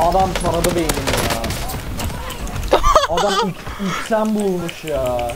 Adam taradı beynimi ya. Adam ilk, ilk sen bulmuş ya.